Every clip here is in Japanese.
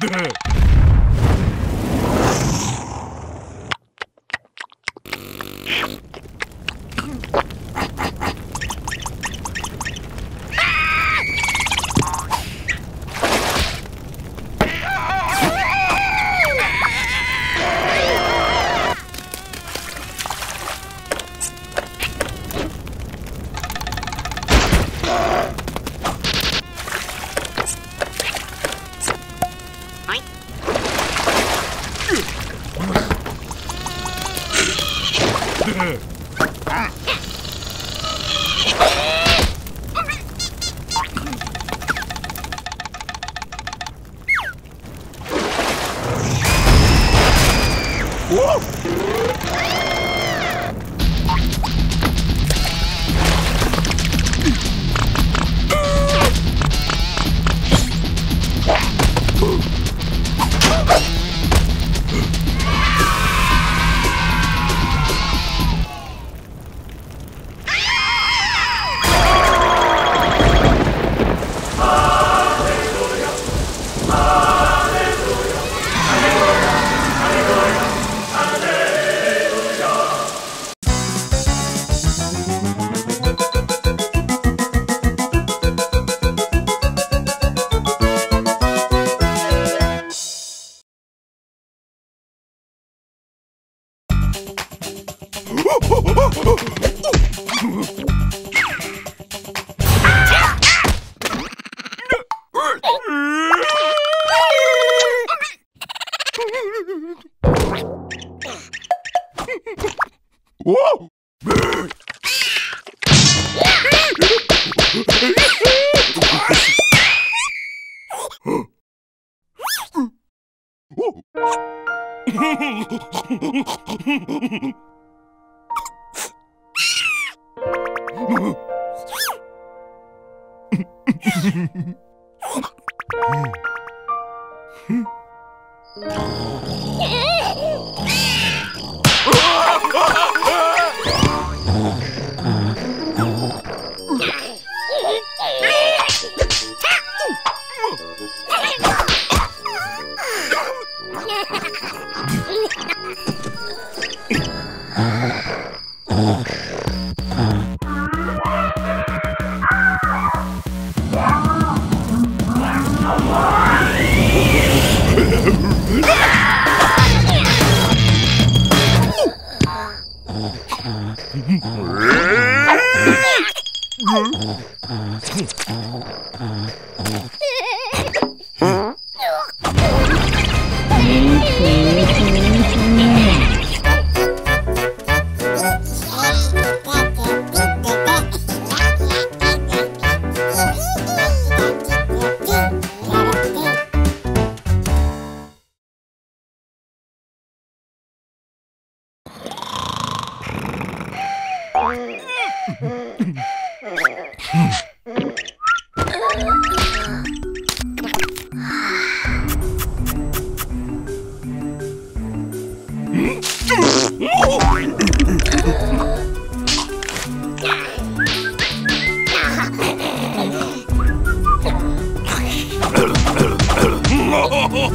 で Whoa! Hmm. Oh!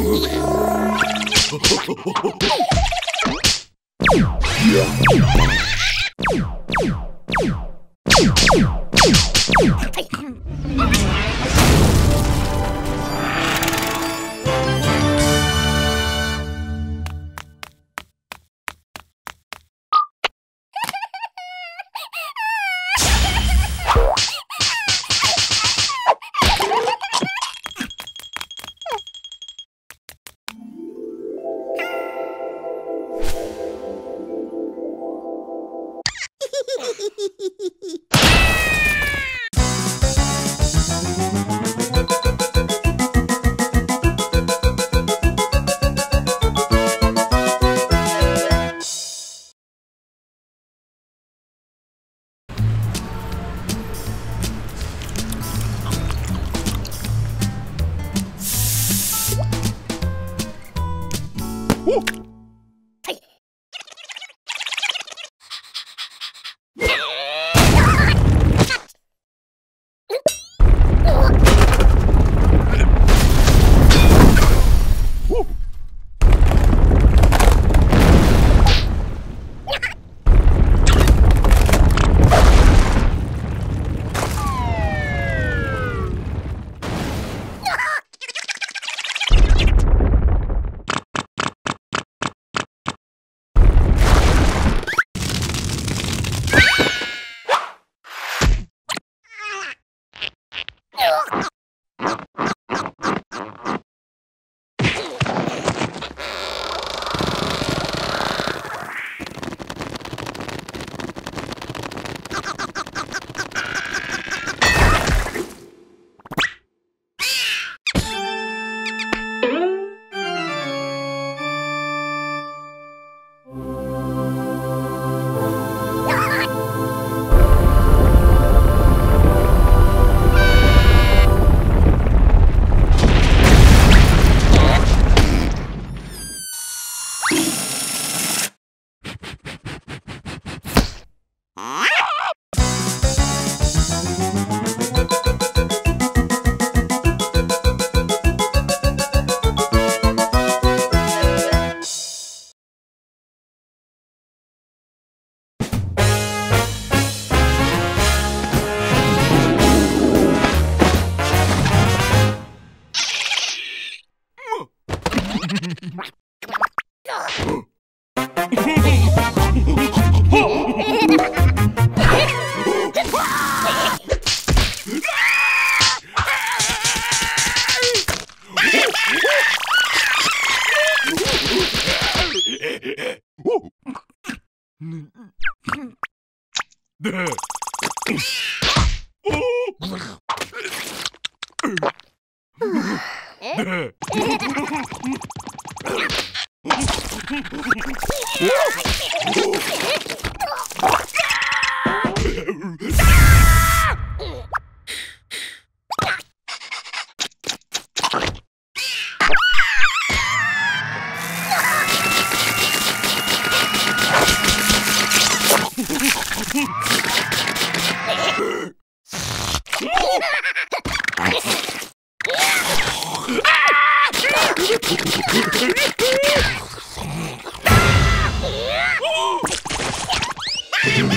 Yeah.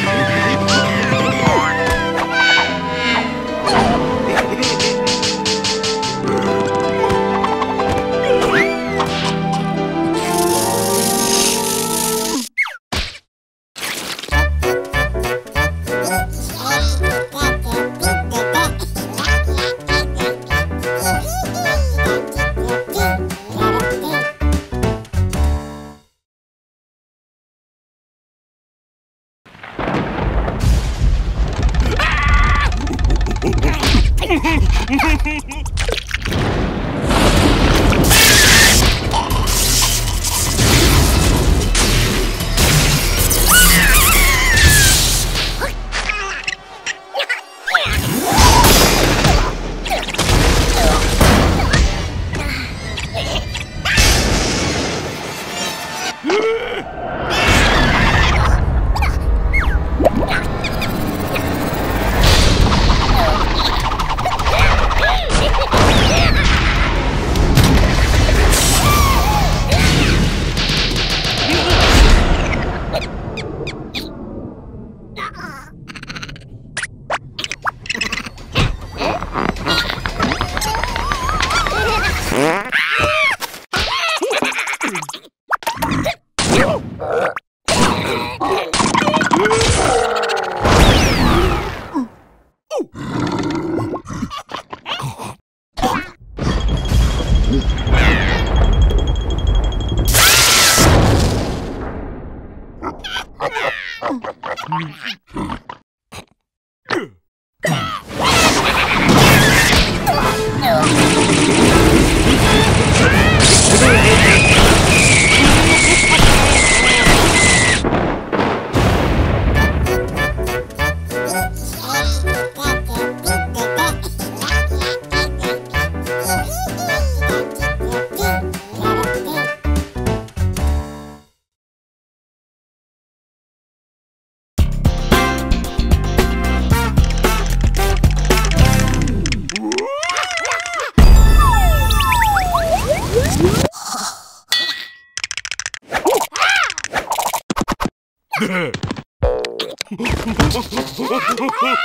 Okay.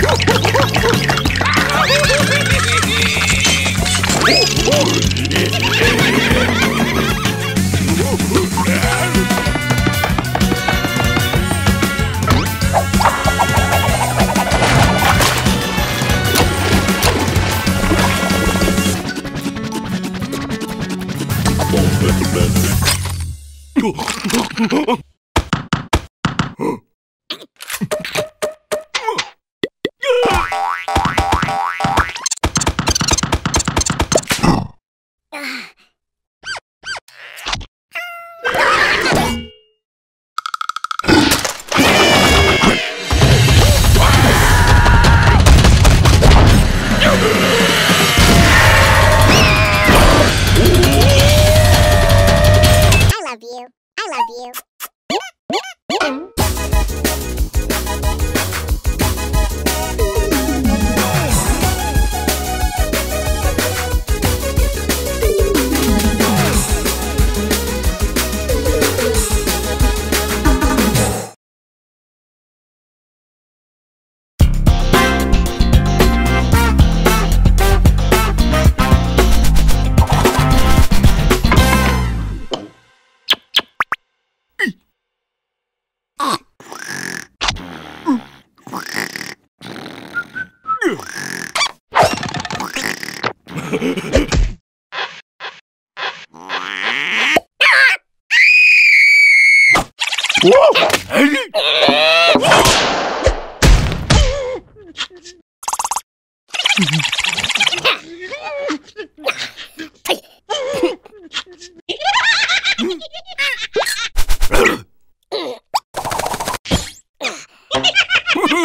Woo-hoo-hoo!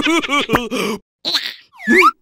Yeah.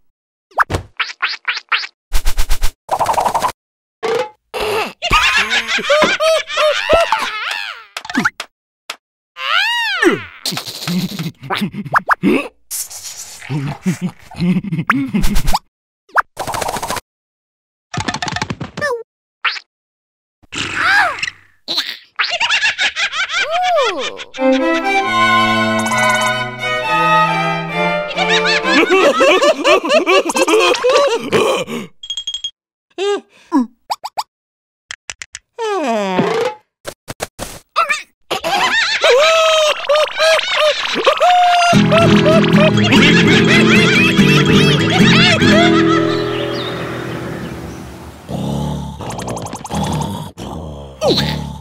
Oh!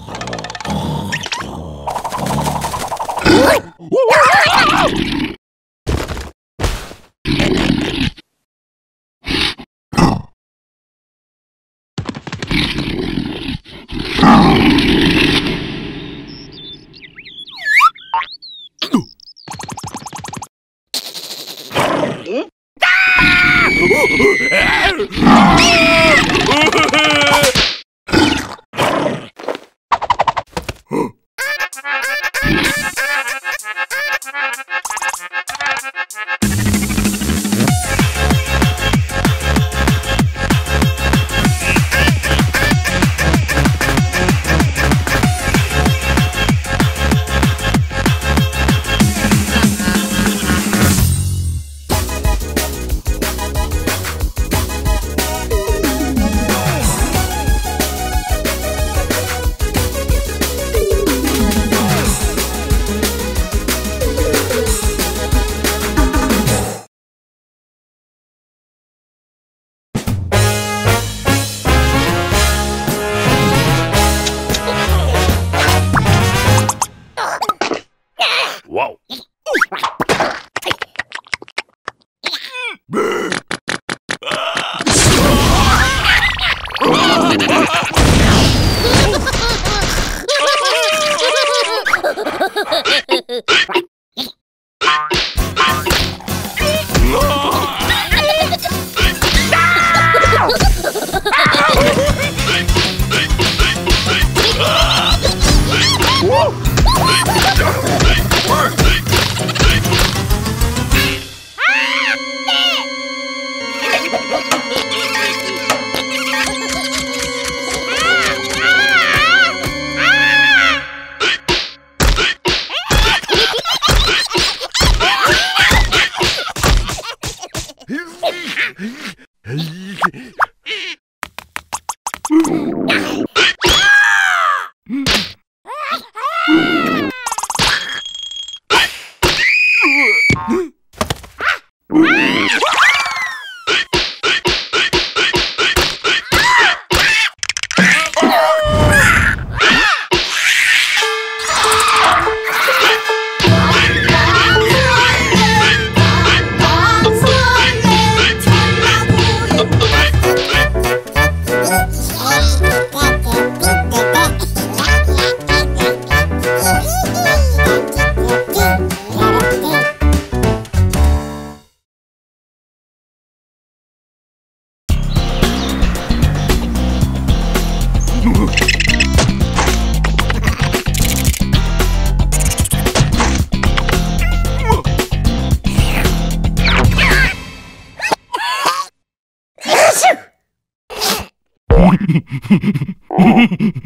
Mm-hmm.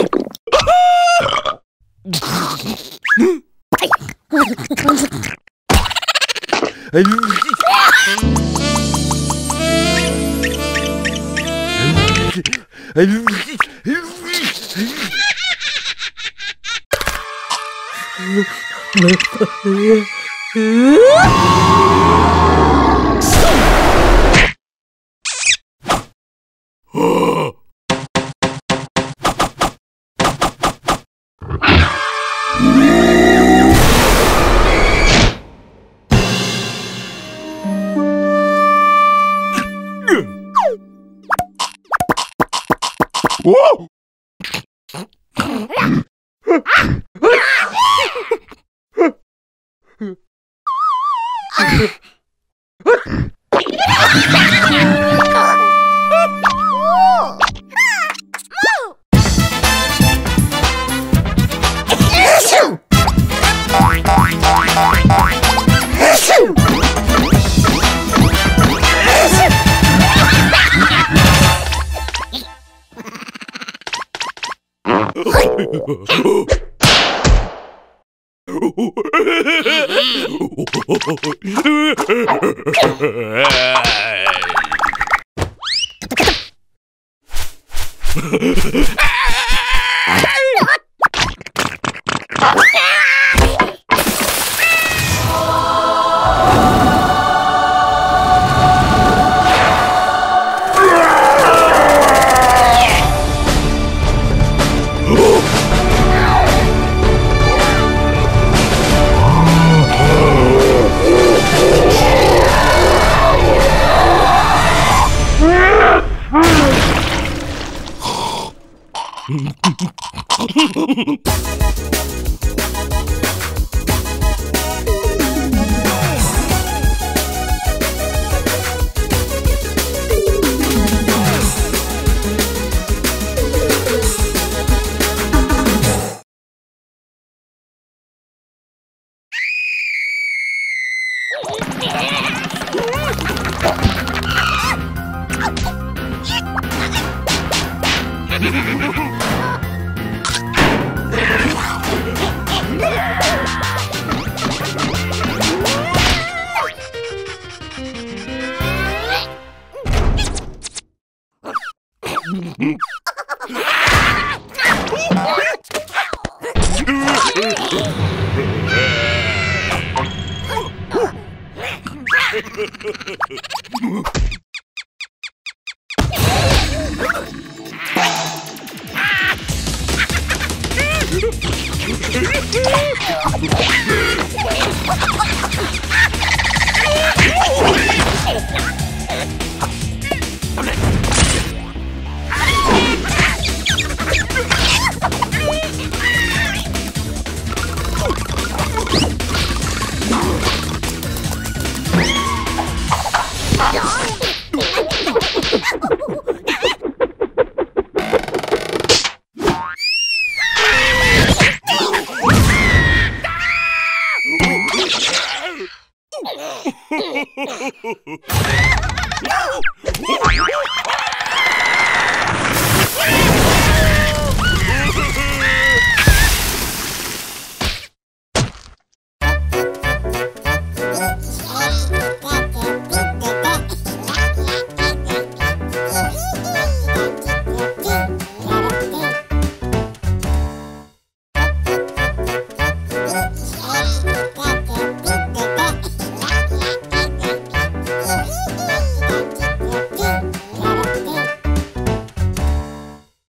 Whoa! Ah! Mm-hmm.